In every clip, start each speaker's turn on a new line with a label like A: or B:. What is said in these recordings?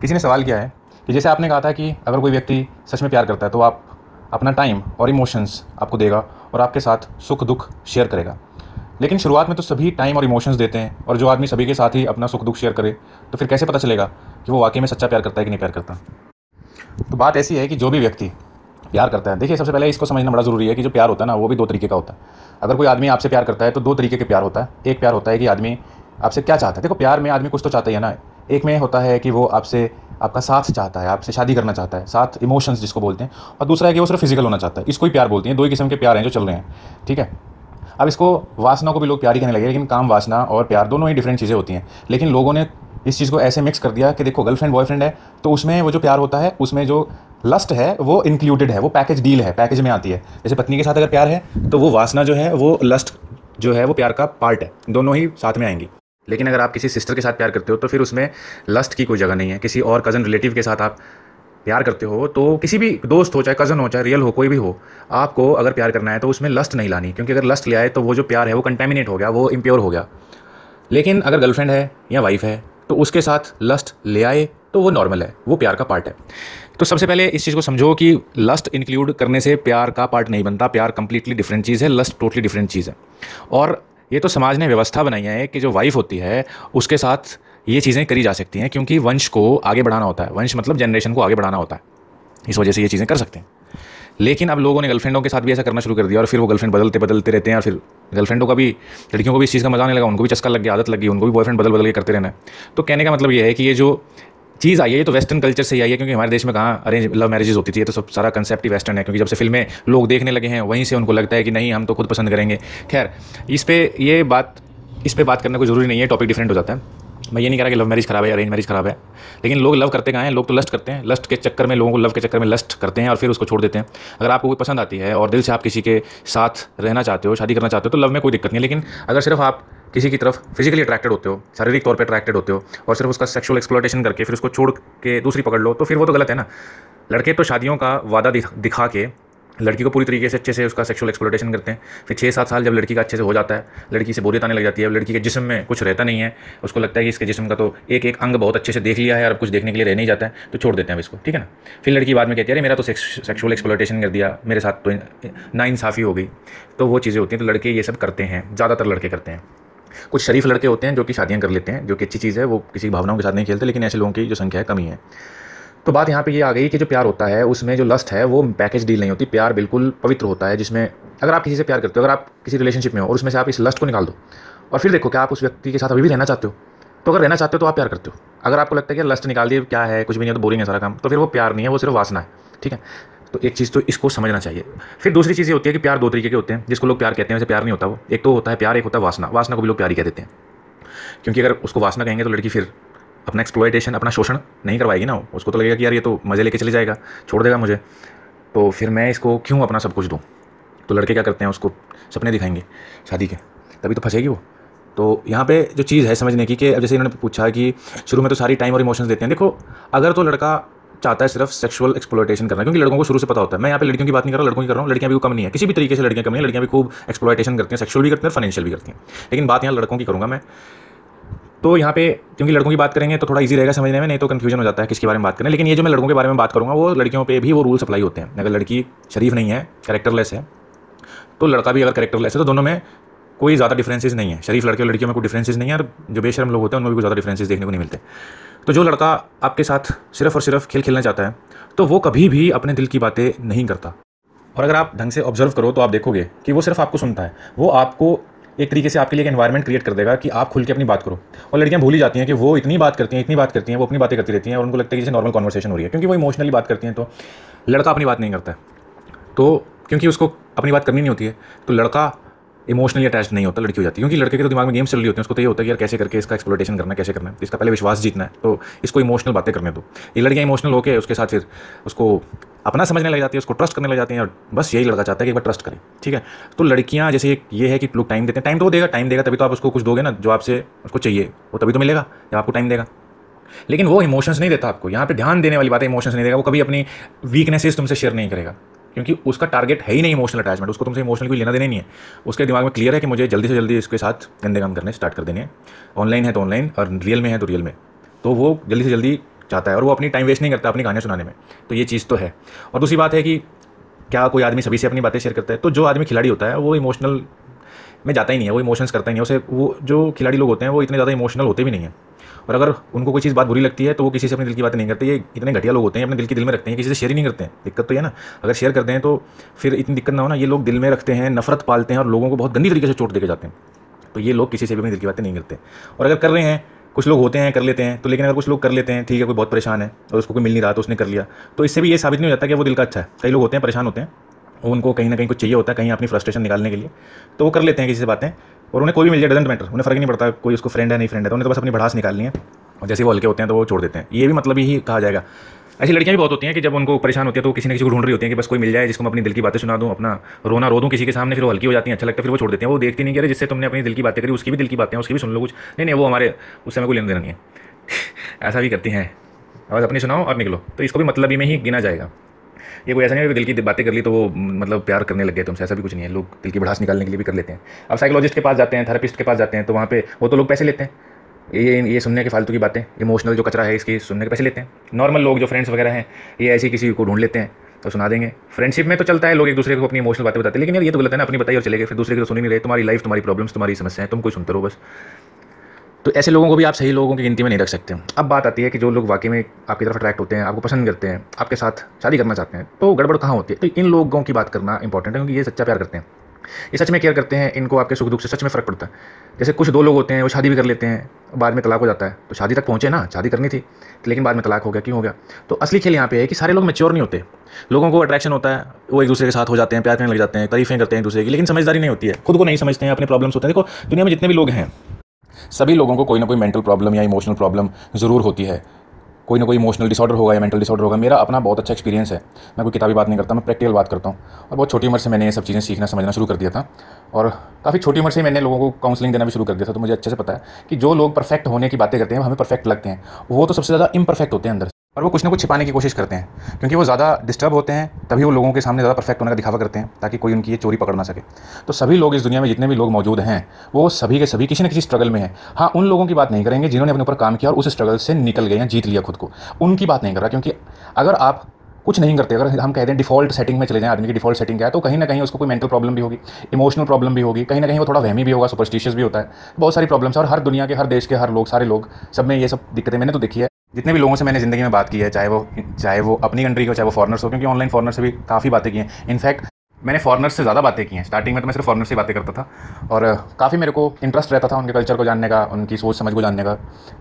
A: किसी ने सवाल किया है कि जैसे आपने कहा था कि अगर कोई व्यक्ति सच में प्यार करता है तो आप अपना टाइम और इमोशंस आपको देगा और आपके साथ सुख दुख शेयर करेगा। लेकिन शुरुआत में तो सभी टाइम और इमोशंस देते हैं और जो आदमी सभी के साथ ही अपना सुख दुख शेयर करे तो फिर कैसे पता चलेगा कि वो वाकई में सच्चा प्यार करता है कि नहीं प्यार करता? तो बात ऐसी है कि जो भी व्यक्ति प्यार करता है, देखिए सबसे पहले इसको समझना बड़ा ज़रूरी है कि जो प्यार होता है ना, वो भी दो तरीके का होता है। अगर कोई आदमी आपसे प्यार करता है तो दो तरीके के प्यार होता है। एक प्यार होता है कि आदमी आपसे क्या चाहता है। देखो, प्यार में आदमी कुछ तो चाहता ही है ना। एक में होता है कि वो आपसे, आपका साथ चाहता है, आपसे शादी करना चाहता है, साथ इमोशंस जिसको बोलते हैं, और दूसरा है कि वो सिर्फ़ फ़िज़िकल होना चाहता है। इसको ही प्यार बोलते हैं, दो ही किस्म के प्यार हैं जो चल रहे हैं, ठीक है? अब इसको वासना को भी लोग प्यार ही कहने लगे, लेकिन काम वासना और प्यार दोनों ही डिफरेंट चीज़ें होती हैं। लेकिन लोगों ने इस चीज़ को ऐसे मिक्स कर दिया कि देखो गर्लफ्रेंड बॉयफ्रेंड है तो उसमें वो जो प्यार होता है, उसमें जो लस्ट है, वो इंक्लूडेड है, वो पैकेज डील है पैकेज में आती है। जैसे पत्नी के साथ अगर प्यार है तो वो वासना जो है, वो लस्ट जो है, वो प्यार का पार्ट है, दोनों ही साथ में आएँगी। लेकिन अगर आप किसी सिस्टर के साथ प्यार करते हो तो फिर उसमें लस्ट की कोई जगह नहीं है। किसी और कज़न रिलेटिव के साथ आप प्यार करते हो तो किसी भी दोस्त हो, चाहे कज़न हो, चाहे रियल हो, कोई भी हो, आपको अगर प्यार करना है तो उसमें लस्ट नहीं लानी। क्योंकि अगर लस्ट ले आए तो वो जो प्यार है, वो कंटेमिनेट हो गया, वो इम्प्योर हो गया। लेकिन अगर गर्लफ्रेंड है या वाइफ है तो उसके साथ लस्ट ले आए तो वो नॉर्मल है, वो प्यार का पार्ट है। तो सबसे पहले इस चीज़ को समझो कि लस्ट इंक्लूड करने से प्यार का पार्ट नहीं बनता, प्यार कंप्लीटली डिफरेंट चीज़ है लस्ट टोटली डिफरेंट चीज़ है। और ये तो समाज ने व्यवस्था बनाई है कि जो वाइफ होती है, उसके साथ ये चीज़ें करी जा सकती हैं, क्योंकि वंश को आगे बढ़ाना होता है। वंश मतलब जनरेशन को आगे बढ़ाना होता है। इस वजह से ये चीज़ें कर सकते हैं। लेकिन अब लोगों ने गर्लफ्रेंडों के साथ भी ऐसा करना शुरू कर दिया और फिर वो गर्लफ्रेंड बदलते बदलते रहते हैं और फिर गर्लफ्रेंडों का भी, लड़कियों को भी इस चीज़ का मज़ा आने लगा, उनको भी चस्का लग गया, आदत लगी उनको भी बॉयफ्रेंड बदल बदल के करते रहना तो कहने का मतलब ये है कि ये जो चीज़ आई है, ये तो वेस्टर्न कल्चर से ही आई है, क्योंकि हमारे देश में कहाँ अरेंज लव मैरिजेज होती थी तो सब सारा कंसेप्ट ही वेस्टर्न है, क्योंकि जब से फ़िल्में लोग देखने लगे हैं, वहीं से उनको लगता है कि नहीं, हम तो खुद पसंद करेंगे। खैर, इस पर ये बात, इस पर बात करना कोई ज़रूरी नहीं है टॉपिक डिफरेंट हो जाता है। मैं ये नहीं कह रहा कि लव मैरिज खराब है अरेंज मैरिज खराब है, लेकिन लोग लव करते कहाँ हैं? लोग तो लस्ट करते हैं। लस्ट के चक्कर में लोगों को लव के चक्कर में लस्ट करते हैं और फिर उसको छोड़ देते हैं। अगर आपको कोई पसंद आती है और दिल से आप किसी के साथ रहना चाहते हो, शादी करना चाहते हो तो लव में कोई दिक्कत नहीं लेकिन अगर सिर्फ़ आप किसी की तरफ़ फिजिकली अट्रैक्टेड होते हो, शारीरिक तौर पर अट्रैक्टेड होते हो और सिर्फ़ उसका सेक्शुअल एक्सप्लोटेशन करके फिर उसको छोड़ के दूसरी पकड़ लो तो फिर वो तो गलत है ना। लड़के तो शादियों का वादा दिखा के लड़की को पूरी तरीके से अच्छे से उसका सेक्सुअल एक्सप्लोटेशन करते हैं। फिर छः सात साल जब लड़की का अच्छे से हो जाता है, लड़की से बोरियत आने लग जाती है लड़की के जिसम में कुछ रहता नहीं है, उसको लगता है कि इसके जिसम का तो एक एक अंग बहुत अच्छे से देख लिया है और कुछ देखने के लिए रह नहीं जाता है तो छोड़ देते हैं इसको, ठीक है ना? फिर लड़की बाद में कहती है, अरे, मेरा तो सेक्शुअल एक्सप्लोटेशन कर दिया, मेरे साथ तो नाइंसाफ़ी हो गई। तो वो चीज़ें होती हैं तो लड़के ये सब करते हैं, ज़्यादातर लड़के करते हैं। कुछ शरीफ लड़के होते हैं जो कि शादियाँ कर लेते हैं, जो कि अच्छी चीज़ है, वो किसी भावनाओं के साथ नहीं खेलते, लेकिन ऐसे लोगों की जो संख्या है कमी है। तो बात यहाँ पे ये आ गई कि जो प्यार होता है, उसमें जो लस्ट है, वो पैकेज डील नहीं होती। प्यार बिल्कुल पवित्र होता है, जिसमें अगर आप किसी से प्यार करते हो, अगर आप किसी रिलेशनशिप में हो, और उसमें से आप इस लस्ट को निकाल दो, और फिर देखो क्या आप उस व्यक्ति के साथ अभी भी रहना चाहते हो तो अगर रहना चाहते हो तो आप प्यार करते हो। अगर आपको लगता है कि लस्ट निकाल दिए क्या है, कुछ भी नहीं है तो बोरिंग है सारा काम तो फिर वो प्यार नहीं है, वो सिर्फ़ वासना है, ठीक है? तो एक चीज़ तो इसको समझना चाहिए। फिर दूसरी चीज़ ये होती है कि प्यार दो तरीके के होते हैं, जिसको लोग प्यार कहते हैं, वैसे प्यार नहीं होता वो। एक तो होता है प्यार, एक होता है वासना। वासना को भी लोग प्यार ही कह देते हैं। क्योंकि अगर उसको वासना कहेंगे तो लड़की फिर अपना एक्सप्लोइटेशन अपना शोषण नहीं करवाएगी ना उसको तो लगेगा कि यार ये तो मज़े लेके चले जाएगा, छोड़ देगा मुझे। तो फिर मैं इसको क्यों अपना सब कुछ दूँ? तो लड़के क्या करते हैं, उसको सपने दिखाएँगे शादी के। तभी तो फंसेगी वो। तो यहाँ पे जो चीज़ है समझने की कि जैसे इन्होंने पूछा कि शुरू में तो सारी टाइम और इमोशंस देते हैं। देखो, अगर तो लड़का चाहता है सिर्फ़ सेक्सुअल एक्सप्लोइटेशन करना, क्योंकि लड़कों को शुरू से पता होता है। मैं यहाँ पे लड़कियों की बात नहीं कर रहा लड़कों की कर रहा हूँ। लड़कियाँ भी कम नहीं है। किसी भी तरीके से लड़कियाँ कम नहीं है। लड़कियाँ भी खूब एक्सप्लोइटेशन करती हैं सेक्सुअल भी करती हैं फाइनेंशियल भी करती हैं। लेकिन बात यहाँ लड़कों की करूँगा मैं। तो यहाँ पे क्योंकि लड़कों की बात करेंगे तो थोड़ा इजी रहेगा समझने में, नहीं तो कन्फ्यूज़न हो जाता है, किसके बारे में बात करें। लेकिन ये जो मैं लड़कों के बारे में बात करूँगा, वो लड़कियों पे भी वो रूल्स अप्लाई होते हैं। अगर लड़की शरीफ नहीं है कैरेक्टरलेस है तो लड़का भी अगर कैरेक्टरलेस है तो दोनों में कोई ज़्यादा डिफरेंसेस नहीं है। शरीफ लड़के और लड़कियों में कोई डिफरेंसेस नहीं है, और जो बेशरम लोग होते हैं, उनमें भी कोई ज़्यादा डिफरेंसेस देखने को नहीं मिलते। तो जो लड़का आपके साथ सिर्फ़ और सिर्फ़ खेल खेलना चाहता है तो वो कभी भी अपने दिल की बातें नहीं करता। और अगर आप ढंग से ऑब्ज़र्व करो तो आप देखोगे कि वो सिर्फ़ आपको सुनता है। वो आपको एक तरीके से आपके लिए एक एनवायरनमेंट क्रिएट कर देगा कि आप खुल के अपनी बात करो। और लड़कियाँ भूल ही जाती हैं कि वो इतनी बात करती हैं, इतनी बात करती हैं, वो अपनी बातें करती रहती हैं और उनको लगता है कि जैसे नॉर्मल कॉन्वर्सेशन हो रही है। क्योंकि वो इमोशनली बात करती हैं तो लड़का अपनी बात नहीं करता तो क्योंकि उसको अपनी बात करनी नहीं होती है तो लड़का इमोशनली अटैच नहीं होता, लड़की हो जाती है। क्योंकि लड़के के तो दिमाग में गेम्स चल रही होती है, उसको तो ये होता है कि यार कैसे करके इसका एक्सप्लोटेशन करना है कैसे करना है। इसका पहले विश्वास जीतना है तो इसको इमोशनल बातें करने दो। ये लड़कियाँ इमोशनल होकर उसके साथ फिर उसको अपना समझने लग जाती है, उसको ट्रस्ट करने लग जाती हैं, और बस यही लड़का चाहता है कि एक बार ट्रस्ट करें, ठीक है? तो लड़कियाँ, जैसे एक ये है कि लोग टाइम देते हैं टाइम तो देगा टाइम देगा, तभी तो आप उसको कुछ दोगे ना, जो आपसे उसको चाहिए, वो तभी तो मिलेगा, जब आपको टाइम देगा। लेकिन वो इमोशंस नहीं देता आपको, यहाँ पे ध्यान देने वाली बात है इमोशंस नहीं देगा, वो कभी अपनी वीकनेसेस तुमसे शेयर नहीं करेगा। क्योंकि उसका टारगेट है ही नहीं इमोशनल अटैचमेंट उसको तुमसे इमोशनल कोई लेना देना नहीं है। उसके दिमाग में क्लियर है कि मुझे जल्दी से जल्दी इसके साथ गंदे काम करने स्टार्ट कर देने हैं। ऑनलाइन है तो ऑनलाइन और रियल में है तो रियल में। तो वो जल्दी से जल्दी चाहता है और वो अपनी टाइम वेस्ट नहीं करता अपनी कहानियाँ सुनाने में। तो ये चीज़ तो है। और दूसरी बात है कि क्या कोई आदमी सभी से अपनी बातें शेयर करता है? तो जो आदमी खिलाड़ी होता है, वो इमोशनल में जाता ही नहीं है, वो इमोशंस करता ही नहीं है, उसे वो जो खिलाड़ी लोग होते हैं, वो इतने ज़्यादा इमोशनल होते भी नहीं हैं। और अगर उनको कोई चीज़ बात बुरी लगती है तो वो किसी से अपने दिल की बातें नहीं करते, ये इतने घटिया लोग होते हैं, अपने दिल की दिल में रखते हैं, किसी से शेयर ही नहीं करते हैं। दिक्कत तो है ना, अगर शेयर करते हैं तो फिर इतनी दिक्कत ना हो ना, ये लोग दिल में रखते हैं, नफरत पालते हैं और लोगों को बहुत गंदी तरीके से चोट देके जाते हैं। तो ये लोग किसी से भी अपनी दिल की बातें नहीं करते। और अगर कर रहे हैं, कुछ लोग होते हैं, कर लेते हैं तो लेकिन अगर कुछ लोग कर लेते हैं, ठीक है, कोई बहुत परेशान है, और उसको कोई मिल नहीं रहा तो उसने कर लिया। तो इससे भी ये साबित नहीं हो जाता कि वो दिल का अच्छा है। कई लोग होते हैं, परेशान होते हैं उनको कहीं ना कहीं कुछ चाहिए होता है कहीं अपनी फ्रस्ट्रेशन निकालने के लिए तो वो कर लेते हैं किसी से बातें, और उन्हें कोई भी मिल जाए डजेंट मैटर उन्हें फ़र्क नहीं पड़ता कोई उसको फ्रेंड है, नहीं फ्रेंड है तो उन्हें तो बस अपनी भड़ास निकालनी है, और जैसे वो हल्के होते हैं तो वो छोड़ देते हैं। ये भी मतलब ही कहा जाएगा। ऐसी लड़कियाँ भी बहुत होती हैं कि जब उनको परेशान होती है तो किसी न किसी को ढूंढ रही होती हैं कि बस कोई मिल जाए, जिसको मैं अपनी दिल की बातें सुना दूँ, अपना रोना रो दूँ किसी के सामने, फिर वो हल्की हो जाती है अच्छा लगता है, फिर वो छोड़ देते हैं। वो देखती नहीं कह रहे जिससे तुमने अपनी दिल की बातें करी, उसकी भी दिल की बातें उसकी भी सुन लो कुछ। नहीं नहीं, वो हमारे, उस समय कोई लेना देना नहीं है। ऐसा भी करती हैं। आवाज़ अपनी सुनाओ और निकलो। तो इसको भी मतलब ही में ही गिना जाएगा। ये कोई ऐसा नहीं है कि दिल की बातें कर ली तो वो मतलब प्यार करने लग गए तुमसे, ऐसा भी कुछ नहीं है। लोग दिल की बढ़ास निकालने के लिए भी कर लेते हैं। अब साइकोलॉजिस्ट के पास जाते हैं थेरेपिस्ट के पास जाते हैं तो वहाँ पे वो तो लोग पैसे लेते हैं। ये ये सुनने के फालतू की बातें इमोशनल जो कचरा है इसकी सुनने के पैसे लेते हैं। नॉर्मल लोग जो फ्रेंड्स वगैरह हैं, ये ऐसी किसी को ढूंढ लेते हैं तो सुना देंगे। फ्रेंडशिप में तो चलता है, लोग एक दूसरे को अपनी इमोशनल बातें बताते हैं, लेकिन यार ये तो गलत है ना, अपनी बताइए और चले गए, फिर दूसरे की तो सुन नहीं रहे। तुम्हारी लाइफ तुम्हारी प्रॉब्लम्स तुम्हारी समस्याएँ, तुम कोई सुनते रहो बस। तो ऐसे लोगों को भी आप सही लोगों की गिनती में नहीं रख सकते अब बात आती है कि जो लोग वाकई में आपकी तरफ़ अट्रैक्ट होते हैं, आपको पसंद करते हैं, आपके साथ शादी करना चाहते हैं तो गड़बड़ कहाँ होती है? तो इन लोगों की बात करना इंपॉर्टेंट है, क्योंकि ये सच्चा प्यार करते हैं। ये सच में केयर करते हैं, इनको आपके सुख दुख से सच में फ़र्क पड़ता है। जैसे कुछ दो लोग होते हैं, वो शादी भी कर लेते हैं, बाद में तलाक हो जाता है। तो शादी तक पहुँचे ना, शादी करनी थी, लेकिन बाद में तलाक हो गया, क्यों हो गया? तो असली खेल यहाँ पे है कि सारे लोग मेच्योर नहीं होते। लोगों को अट्रैक्शन होता है, वो एक दूसरे के साथ हो जाते हैं, प्यार करने लग जाते हैं, तारीफें करते हैं एक दूसरे की, लेकिन समझदारी नहीं होती है। खुद को नहीं समझते हैं, अपने प्रॉब्लम्स होते हैं। देखो, दुनिया में जितने भी लोग हैं सभी लोगों को कोई ना कोई मेंटल प्रॉब्लम या इमोशनल प्रॉब्लम ज़रूर होती है। कोई ना कोई इमोशनल डिसऑर्डर होगा या मेंटल डिसऑर्डर होगा। मेरा अपना बहुत अच्छा एक्सपीरियंस है। मैं कोई किताबी बात नहीं करता, मैं प्रैक्टिकल बात करता हूँ। और बहुत छोटी उम्र से मैंने ये सब चीज़ें सीखना, समझना शुरू कर दिया था। और काफ़ी छोटी उम्र से मैंने लोगों को काउंसलिंग देना भी शुरू कर दिया था। तो मुझे अच्छे से पता है कि जो लोग परफेक्ट होने की बातें करते हैं हमें परफेक्ट लगते हैं। वो तो सबसे ज़्यादा इम्परफेक्ट होते हैं अंदर। और वो कुछ ना कुछ छिपाने की कोशिश करते हैं। क्योंकि वो ज़्यादा डिस्टर्ब होते हैं, तभी वो लोगों के सामने ज़्यादा परफेक्ट होने का दिखावा करते हैं, ताकि कोई उनकी ये चोरी पकड़ ना सके। तो सभी लोग इस दुनिया में, जितने भी लोग मौजूद हैं, वो सभी के सभी किसी न किसी स्ट्रगल में हैं। हाँ उन लोगों की बात नहीं करेंगे जिन्होंने अपने ऊपर काम किया और उस स्ट्रगल से निकल गए या जीत लिया खुद को। उनकी बात नहीं कर रहा, क्योंकि अगर आप कुछ नहीं करते, अगर हम कहते हैं डिफ़ॉल्ट सेटिंग में चले जाएँ, आदमी की डिफ़ॉल्ट सेटिंग क्या है तो कहीं ना कहीं उसको कोई मेंटल प्रॉब्लम भी होगी इमोशनल प्रॉब्लम भी होगी, कहीं ना कहीं वो थोड़ा वहमी भी होगा सुपरस्टिशियस भी होता है। बहुत सारी प्रॉब्लम्स और हर दुनिया के, हर देश के, हर लोग, सारे लोग, सब में ये सब दिक्कतें मैंने तो देखी है। जितने भी लोगों से मैंने ज़िंदगी में बात की है, चाहे वो चाहे वो अपनी कंट्री हो, चाहे वो फॉरनर्स हो, क्योंकि ऑनलाइन फॉरनर से भी काफ़ी बातें की हैं। इनफैक्ट मैंने फॉरनर्स से ज़्यादा बातें की हैं। स्टार्टिंग में तो मैं सिर्फ़ फॉरनर से बातें करता था। और काफ़ी मेरे को इंटरेस्ट रहता था उनके कल्चर को जानने का, उनकी सोच समझ को जानने का।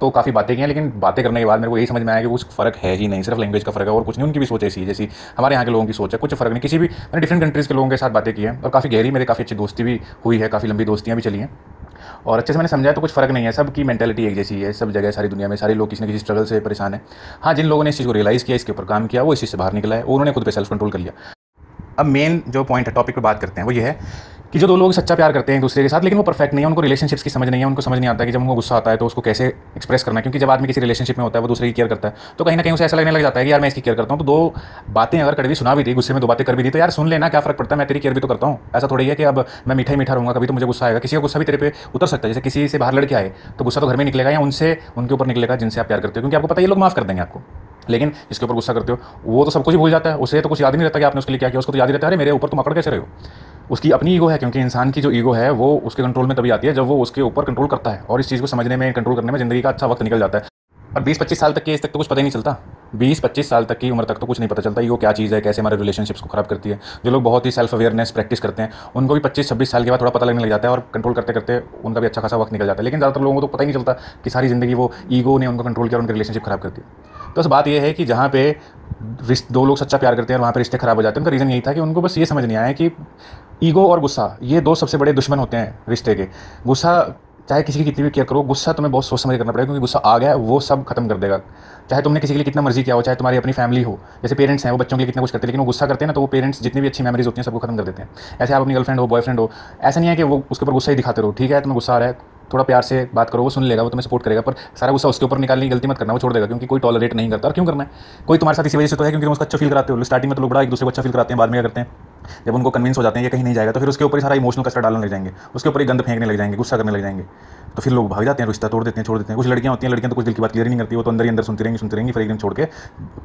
A: तो काफ़ी बातें की हैं, लेकिन बातें करने के बाद मेरे को यही समझ में आया कि कुछ फ़र्क है ही नहीं, सिर्फ़ लैंग्वेज का फ़र्क है, और कुछ नहीं, उनकी भी सोच ऐसी है, जैसी हमारे यहाँ के लोगों की सोच है। कुछ फ़र्क नहीं, किसी भी मैंने डिफरेंट कंट्रीज़ के लोगों के साथ बातें की हैं, और काफ़ी गहरी मेरी, काफ़ी अच्छी दोस्ती भी हुई है, काफ़ी लंबी दोस्तियाँ भी चली हैं। और अच्छे से मैंने समझाया तो कुछ फ़र्क नहीं है, सबकी मैंटेलिटी एक जैसी है, सब जगह, सारी दुनिया में, सारे लोग किसी न किसी स्ट्रगल से परेशान है। हाँ जिन लोगों ने इस चीज़ को रियलाइज़ किया, इसके ऊपर काम किया, वो इस चीज़ से बाहर निकला है उन्होंने खुद पर सेल्फ कंट्रोल कर लिया। अब मेन जो पॉइंट है टॉपिक पर बात करते हैं, वो ये है कि जो दो लोग सच्चा प्यार करते हैं एक दूसरे के साथ, लेकिन वो परफेक्ट नहीं है, उनको रिलेशनशिप्स की समझ नहीं है, उनको समझ नहीं आता कि जब उनको गुस्सा आता है तो उसको कैसे एक्सप्रेस करना है, क्योंकि जब आदमी किसी रिलेशनशिप में होता है, वो दूसरे की केयर करता है तो कहीं ना कहीं उसे ऐसा लगने लग जाता है कि यार मैं इसकी केयर करता हूँ तो दो बातें अगर कड़वी सुना भी थी गुस्से में दो बातें कर भी दी तो यार सुन लेना क्या फ़र्क पड़ता है, मैं तेरी केयर भी तो करता हूँ। ऐसा थोड़ी है कि अब मैं मीठा ही मीठा रहूँगा, कभी तो मुझे गुस्सा आएगा, किसी का गुस्सा भी तेरे पे उतर सकता है, जैसे किसी से बाहर लड़के आए तो गुस्सा तो घर में निकलेगा या उनसे, उनके ऊपर निकलेगा जिनसे आप प्यार करते हो, क्योंकि आपको पता ये लोग माफ़ कर देंगे आपको, लेकिन इसके ऊपर गुस्सा करते हो, वो तो सब कुछ भूल जाता है, उसे तो कुछ याद नहीं रहता कि आपने उसके लिए क्या किया, उसको तो याद ही रहता है, अरे मेरे ऊपर तुम अकड़ कैसे रहे हो? उसकी अपनी ईगो है, क्योंकि इंसान की जो ईगो है, वो उसके कंट्रोल में तभी आती है जब वो उसके ऊपर कंट्रोल करता है और इस चीज़ को समझने में कंट्रोल करने में ज़िंदगी का अच्छा वक्त निकल जाता है। और 20-25 साल तक की एज तक तो कुछ पता ही नहीं चलता। 20-25 साल तक की उम्र तक तो कुछ नहीं पता चलता ईगो क्या चीज़ है, कैसे हमारे रिलेशनशिप्स को खराब करती है। जो लोग बहुत ही सेल्फ अवेयरनेस प्रैक्टिस करते हैं, उनको भी 25-26 साल के बाद थोड़ा पता लगने लग जाता है और कंट्रोल करते करते उनका भी अच्छा खासा वक्त निकल जाता है। लेकिन ज़्यादातर लोगों को तो पता ही नहीं चलता कि सारी ज़िंदगी वो ईगो ने उनको कंट्रोल किया और उनकी रिलेशनशिप खराब करती है तो बस बात यह है कि जहाँ पे दो लोग सच्चा प्यार करते हैं और वहाँ पर रिश्ते खराब हो जाते हैं, उनका रीज़न यही था कि उनको बस ये समझ नहीं आया कि ईगो और गुस्सा, ये दो सबसे बड़े दुश्मन होते हैं रिश्ते के। गुस्सा, चाहे किसी की कितनी भी केयर करो, गुस्सा तुम्हें बहुत सोच समझ करना पड़ेगा, क्योंकि गुस्सा आ गया वो सब खत्म कर देगा। चाहे तुमने किसी के लिए कितना मर्ज़ी किया हो, चाहे तुम्हारी अपनी फैमिली हो, जैसे पेरेंट्स हैं, वो बच्चों के लिए कितना कुछ करते हैं, लेकिन वो गुस्सा करते हैं ना तो वो पेरेंट्स जितनी भी अच्छी मेमरीज होती हैं, सबको खत्म कर देते हैं। ऐसे आप अपनी गर्लफ्रेंड हो बॉयफ्रेंड हो, ऐसा नहीं है कि वो उसके ऊपर गुस्सा ही दिखाते रहो। ठीक है, तुम्हें गुस्सा आ रहा है, थोड़ा प्यार से बात करो, वो सुन लेगा, वो तुम्हें सपोर्ट करेगा, पर सारा गुस्सा उसके ऊपर निकालने की गलती मत करना, वो छोड़ देगा, क्योंकि कोई टॉलरेट नहीं करता। और क्यों करना है? कोई तुम्हारे साथ इसी वजह से तो है, क्योंकि तुम उसका अच्छा फील कराते हो। स्टार्टिंग में तो लोग बड़ा एक दूसरे को अच्छा फील कराते हैं, बाद में क्या करते हैं? जब उनको कन्विंस हो जाते हैं ये कहीं नहीं जाएगा तो फिर उसके ऊपर ही सारा इमोशनल कस्टर डालने लग जाएँगे। उसके ऊपर ही गंद फेंकने लग जाएँगे, गुस्सा करने लग जाएँगे। तो फिर लोग भाग जाते हैं, रिश्ता तोड़ देते हैं, छोड़ देते हैं। कुछ लड़कियाँ होती हैं, लड़कियाँ तो कुछ दिल की बात क्लियर नहीं करती, वो तो अंदर ही अंदर सुनती रहेंगी सुनती रहेंगी, फिर एक दिन छोड़ के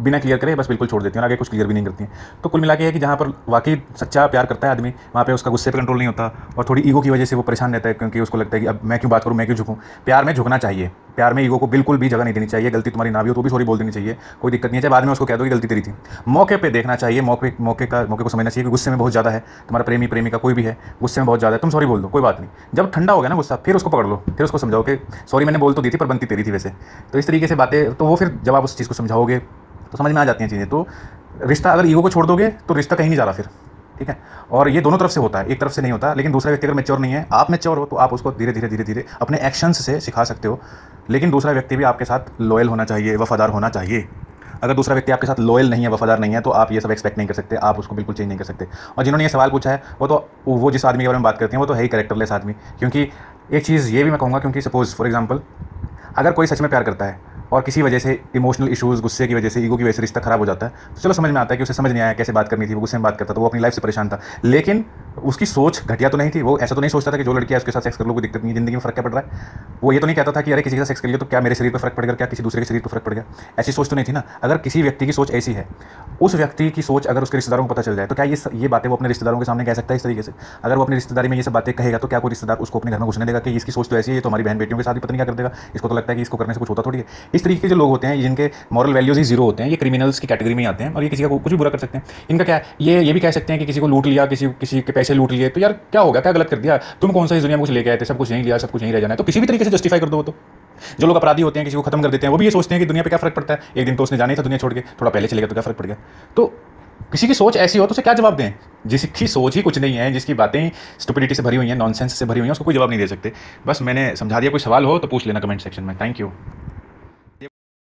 A: बिना क्लियर करे बस बिल्कुल छोड़ देती हैं आगे कुछ क्लियर भी नहीं करती हैं। तो कुल मिला के कि जहाँ पर वाकई सच्चा प्यार करता है आदमी, वहाँ पर उसका गुस्से पर कंट्रोल नहीं होता और थोड़ी ईगो की वजह से वो परेशान रहता है, क्योंकि उसको लगता है कि अब मैं क्यों बात करूँ, मैं क्यों झुकूँ। प्यार में झुकना चाहिए। प्यार में ईगो को बिल्कुल भी जगह नहीं देनी चाहिए, गलती तुम्हारी ना भी हो तो भी सॉरी बोल देनी चाहिए। कोई दिक्कत नहीं है, चाहे बाद में उसको कह दो कि गलती तेरी थी। मौके पे देखना चाहिए, मौके मौके का, मौके को समझना चाहिए कि गुस्से में बहुत ज़्यादा है, तुम्हारा प्रेमी प्रेमी का कोई भी है, गुस्से में बहुत ज़्यादा है, तुम सॉरी बोल दो, कोई बात नहीं। जब ठंडा हो गया ना गुस्सा, फिर उसको पकड़ लो, फिर उसको समझाओ कि सॉरी मैंने बोल तो दी थी, पर बनती तेरी थी वैसे। तो इस तरीके से बातें तो वो फिर जब आप उस चीज़ को समझाओगे तो समझ में आ जाती हैं चीज़ें। तो रिश्ता अगर ईगो को छोड़ दोगे तो रिश्ता कहीं नहीं जा रहा फिर। ठीक है? और ये दोनों तरफ़ से होता है, एक तरफ़ से नहीं होता, लेकिन दूसरा व्यक्ति अगर मेच्योर नहीं है, आप मेच्योर हो तो आप उसको धीरे धीरे धीरे धीरे अपने एक्शंस से सिखा सकते हो। लेकिन दूसरा व्यक्ति भी आपके साथ लॉयल होना चाहिए, वफादार होना चाहिए। अगर दूसरा व्यक्ति आपके साथ लॉयल नहीं है, वफादार नहीं है तो आप ये सब एक्सपेक्ट नहीं कर सकते, आप उसको बिल्कुल चेंज नहीं कर सकते। और जिन्होंने ये सवाल पूछा है, वो तो वो जिस आदमी के बारे में बात करते हैं, वो तो है ही करेक्टरलेस आदमी। क्योंकि एक चीज़ ये भी मैं कहूँगा, क्योंकि सपोज़ फॉर एग्ज़ाम्पल अगर कोई सच में प्यार करता है और किसी वजह से इमोशनल इशूज़ गुस्से की वजह से ईगो की वजह से रिश्ता खराब हो जाता है। तो चलो समझ में आता है कि उसे समझ नहीं आया, कैसे बात करनी थी, वो गुस्से में बात करता था, वो अपनी लाइफ से परेशान था। लेकिन उसकी सोच घटिया तो नहीं थी, वो ऐसा तो नहीं सोचता था कि जो लड़की है उसके साथ सेक्स कर लो कोई दिक्कत नहीं, ज़िंदगी में फ़र्क क्या पड़ रहा है? वो ये तो नहीं कहता था कि अरे, किसी का सेक्स कर लिया तो क्या मेरे शरीर पर फ़र्क पड़ेगा क्या किसी दूसरे के शरीर पर फ़र्क पड़ेगा ऐसी सोच तो नहीं थी ना। अगर किसी व्यक्ति की सोच ऐसी है, उस व्यक्ति की सोच अगर उसके रिश्तेदारों को पता चल जाए तो क्या ये ये बातें वो अपने रिश्तेदारों के सामने कह सकता है इस तरीके से? अगर वो अपनी रिश्तेदारी में ये सब बातें कहेगा तो क्या कोई रिश्तेदार उसको अपने घर में घुसने देगा कि इसकी सोच तो ऐसी है तो हमारी बहन बेटियों के साथ भी पता नहीं क्या कर देगा? इसको तो लगता है कि इसको करने से कुछ होता थोड़ी है। इस तरीके के जो लोग होते हैं, जिनके मॉरल वैल्यूज़ ही ज़ीरो होते हैं, ये क्रिमिनल्स की कैटेगरी में आते हैं और ये किसी का कुछ भी बुरा कर सकते हैं। इनका क्या ये ये भी कह सकते हैं कि किसी को लूट लिया, किसी किसी के पैसे लूट लिए तो यार क्या होगा क्या गलत कर दिया? तुम कौन सा इस दुनिया में कुछ लेके आए थे? सब कुछ नहीं लिया, सब कुछ नहीं रह जाना है। तो किसी भी तरीके से जस्टिफाई कर दो तो। जो लोग अपराधी होते हैं, किसी को खत्म कर देते हैं, वो भी ये सोचते हैं कि दुनिया पर क्या फ़र्क पड़ता है। एक दिन तो उसने जाना ही था दुनिया छोड़ के, थोड़ा पहले चलेगा तो क्या फ़र्क पड़ गया? तो किसी की सोच ऐसी हो तो उसे क्या जवाब दें? जिसकी सोच ही कुछ नहीं है, जिसकी बातें स्टुपिडिटी से भरी हुई हैं नॉनसेंस से भरी हुई हैं, उसको कोई जवाब नहीं दे सकते। बस मैंने समझा दिया, कोई सवाल हो तो पूछ लेना कमेंट सेक्शन में। Thank you